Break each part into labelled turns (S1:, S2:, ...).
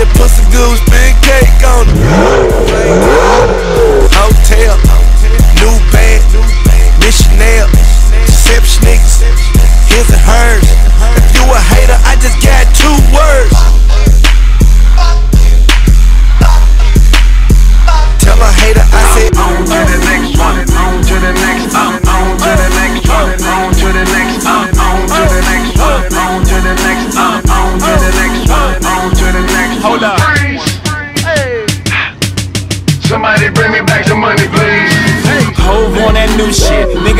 S1: that pussy good was big cake on it.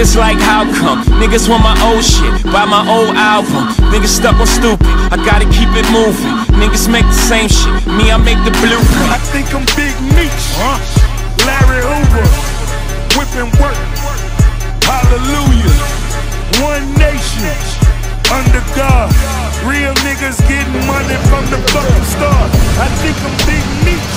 S1: Niggas like how come? Niggas want my old shit, buy my old album. Niggas stuck on stupid, I gotta keep it moving. Niggas make the same shit, me I make the blueprint.
S2: I think I'm Big Meech, Larry Hoover, whipping work. Hallelujah. One nation under God. Real niggas getting money from the fucking start. I think I'm Big Meech,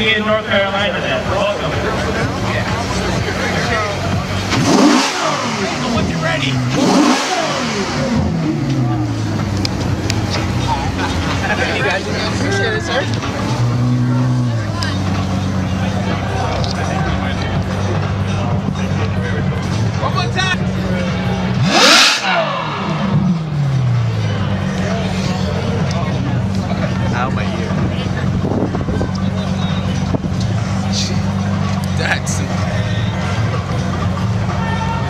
S3: you in North Carolina then. Welcome.
S4: Ready. you guys appreciate it, sir. One more time. That's He's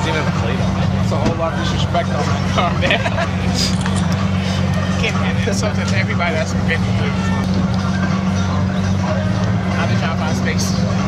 S4: even played on it. It's a whole lot of disrespect on my car, man. Can't get this something to everybody that's been through. I'm just trying to find space.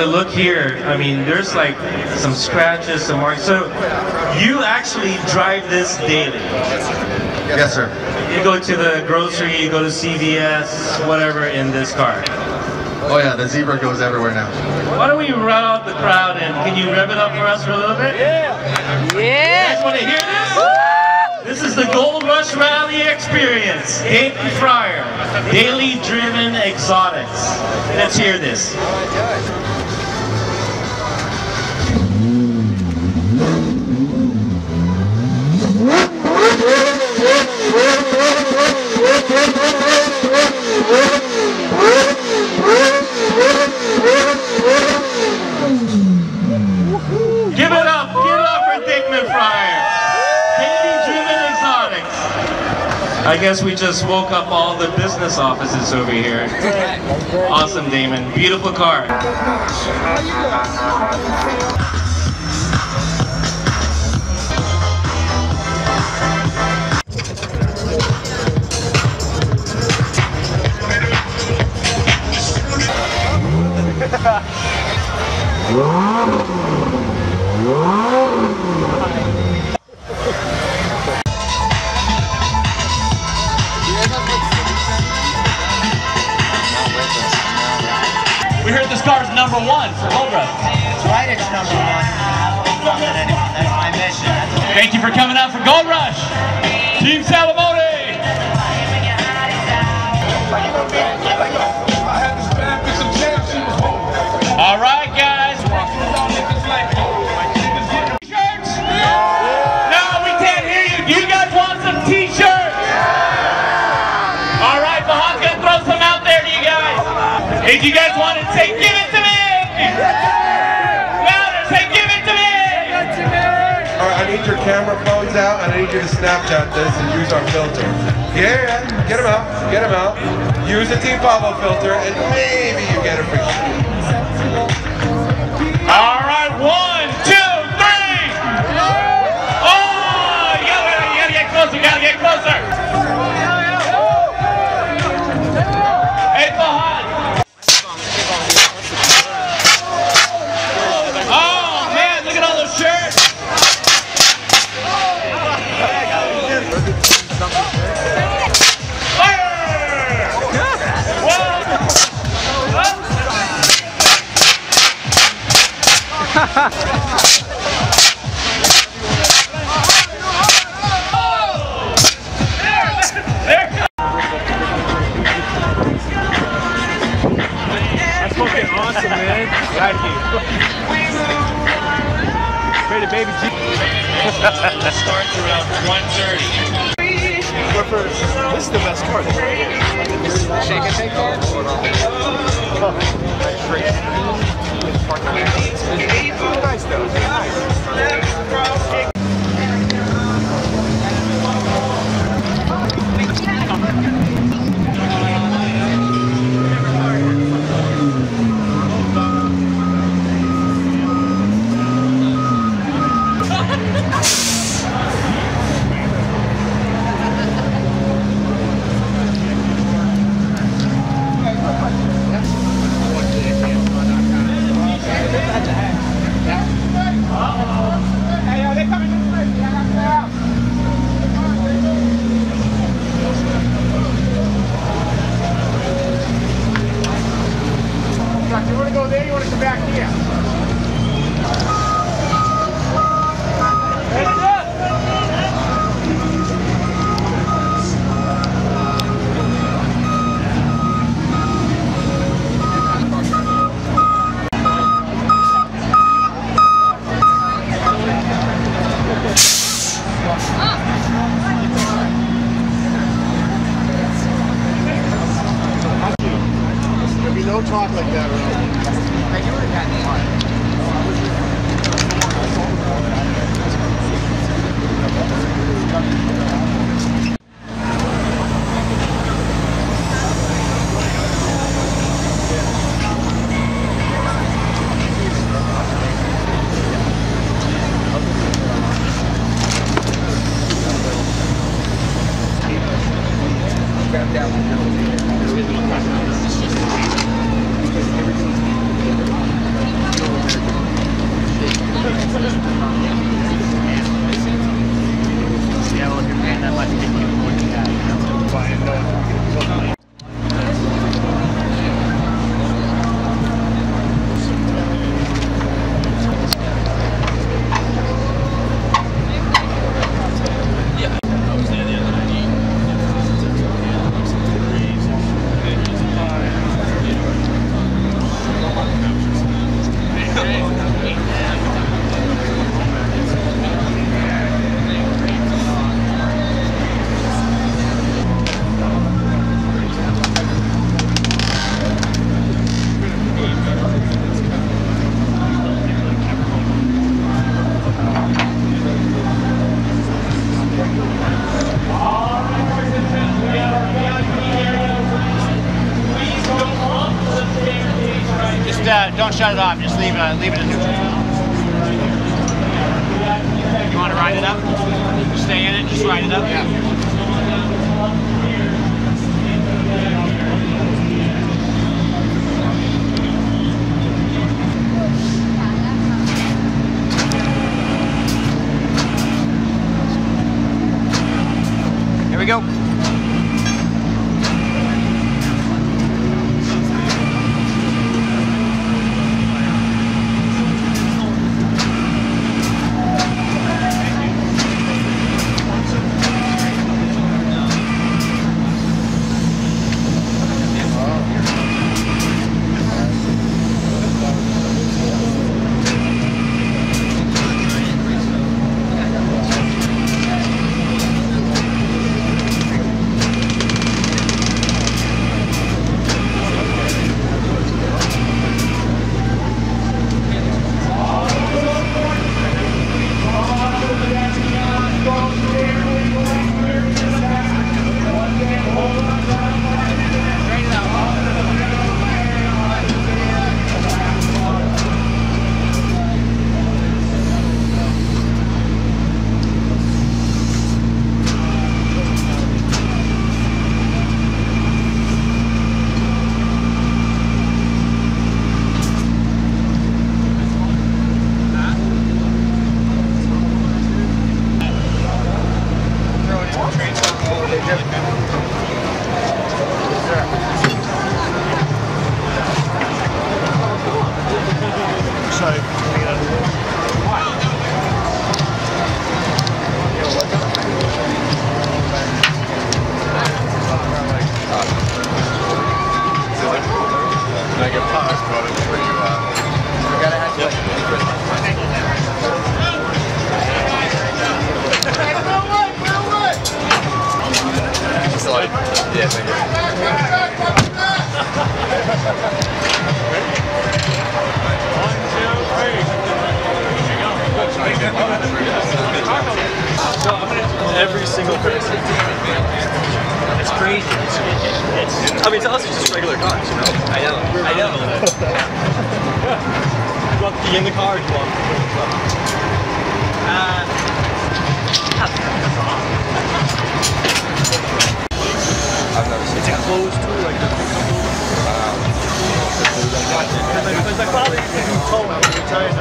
S2: As I look here, I mean, there's like some scratches, some marks. So you actually drive this daily.
S5: Yes, sir.
S2: You go to the grocery, you go to CVS, whatever in this car.
S5: Oh yeah, the zebra goes everywhere now.
S2: Why don't we run out the crowd and can you rev it up for us for a little bit? Yeah. You guys want to hear this? This is the Gold Rush Rally Experience. Dave Fryer, daily driven exotics. Let's hear this. Give it up, give it up for Dickman Fryer. Daily driven exotics. I guess we just woke up all the business offices over here. Awesome, Damon. Beautiful car.
S6: We heard this car's number one for Gold Rush.
S7: That's right, it's number one. Not that anyone, that's my mission.
S6: Thank you for coming out for Gold Rush. Team Salamone. If you guys want it, say, give it to me. Louder, say, give it to me.
S8: All right, I need your camera phones out, and I need you to Snapchat this and use our filter. Yeah, get them out, get them out. Use the Team Pablo filter, and maybe you get a free.
S9: Baby G.
S6: Starts around 1:30.
S9: This is the best car.
S10: Shake and take car?
S9: Nice though. Nice.
S11: Don't shut it off. Just leave it, leave it in. You want to ride it up? Stay in it. Just ride it up. Yeah.
S12: Every single person. It's crazy. It's, I mean, to us, it's just regular cars, you know? I know. I know. you want the in the car you want uh,
S13: I've never seen
S12: It's enclosed too, like There's a cloud that you can control, I would return.